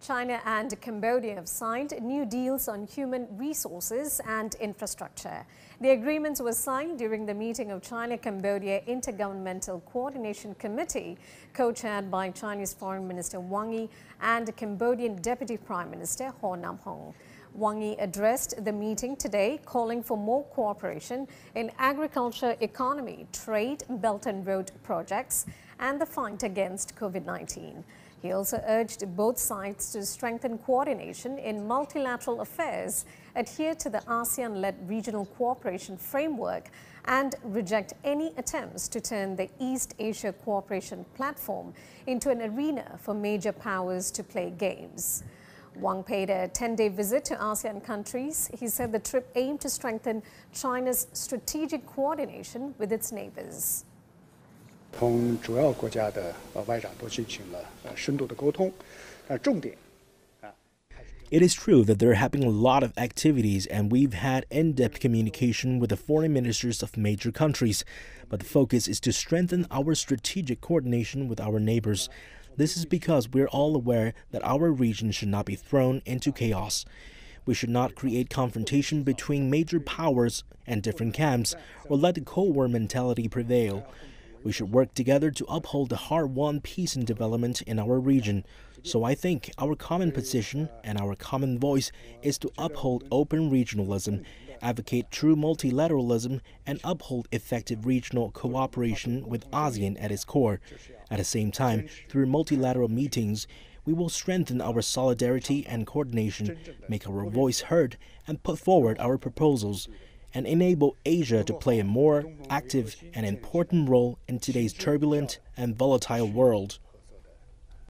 China and Cambodia have signed new deals on human resources and infrastructure. The agreements were signed during the meeting of China-Cambodia Intergovernmental Coordination Committee, co-chaired by Chinese Foreign Minister Wang Yi and Cambodian Deputy Prime Minister Hor Namhong. Wang Yi addressed the meeting today, calling for more cooperation in agriculture, economy, trade, Belt and Road projects, and the fight against COVID-19. He also urged both sides to strengthen coordination in multilateral affairs, adhere to the ASEAN-led regional cooperation framework, and reject any attempts to turn the East Asia Cooperation Platform into an arena for major powers to play games. Wang paid a 10-day visit to ASEAN countries. He said the trip aimed to strengthen China's strategic coordination with its neighbors. 同主要国家的呃外长都进行了呃深度的沟通，呃重点。It is true that they're having a lot of activities, and we've had in depth communication with the foreign ministers of major countries. But the focus is to strengthen our strategic coordination with our neighbors. This is because we're all aware that our region should not be thrown into chaos. We should not create confrontation between major powers and different camps or let the Cold War mentality prevail. We should work together to uphold the hard won peace and development in our region. So I think our common position and our common voice is to uphold open regionalism, advocate true multilateralism, and uphold effective regional cooperation with ASEAN at its core. At the same time, through multilateral meetings, we will strengthen our solidarity and coordination, make our voice heard, and put forward our proposals and enable Asia to play a more active and important role in today's turbulent and volatile world.